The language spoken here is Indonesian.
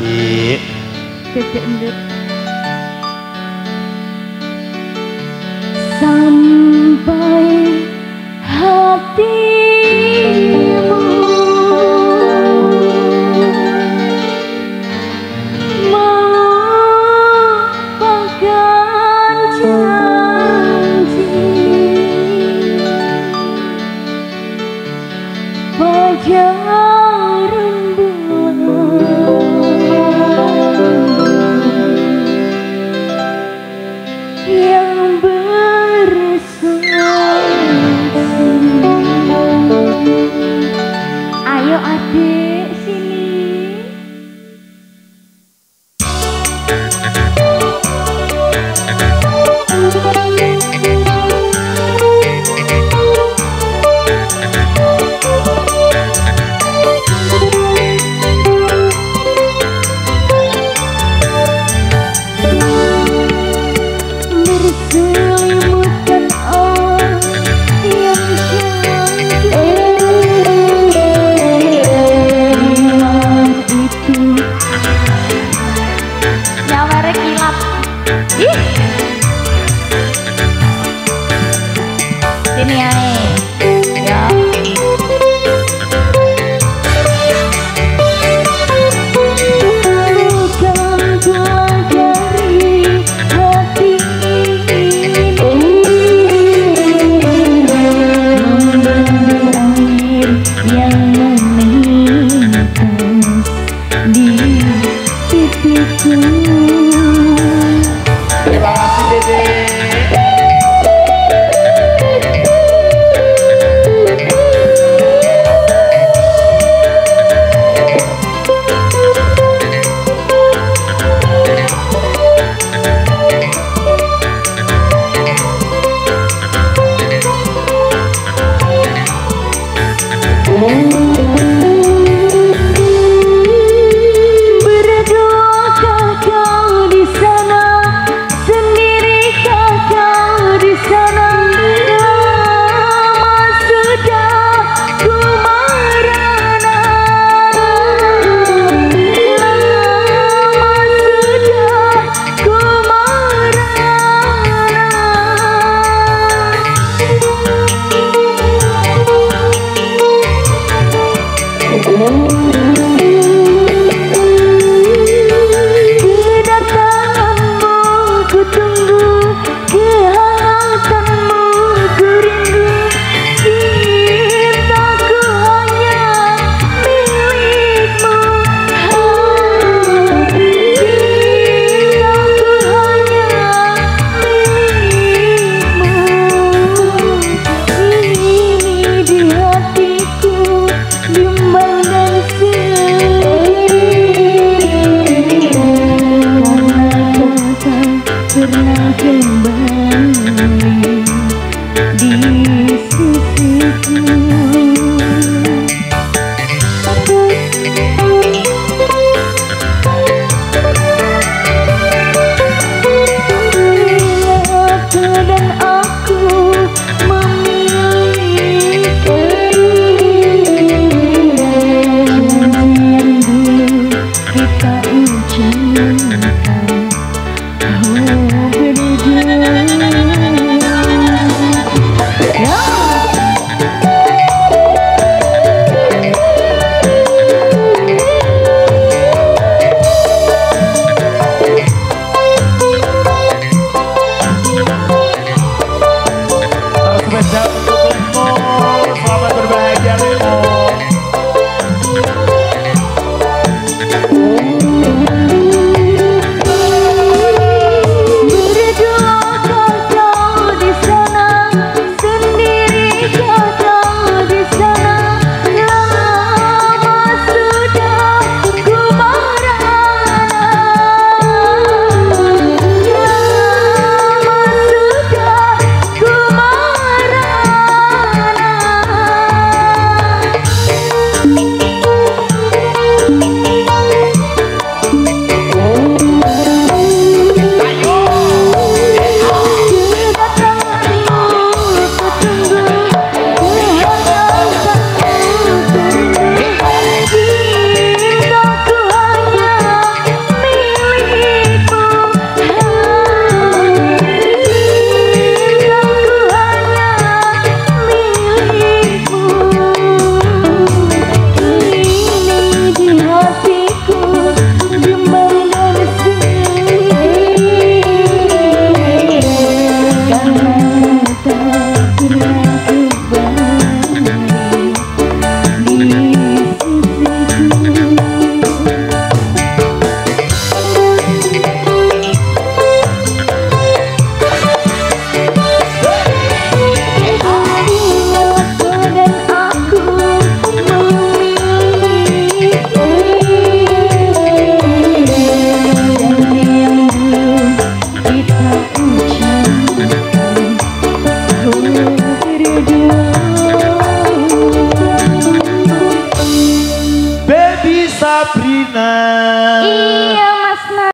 Dik. Dedek nduk. Sampai hatimu sini ya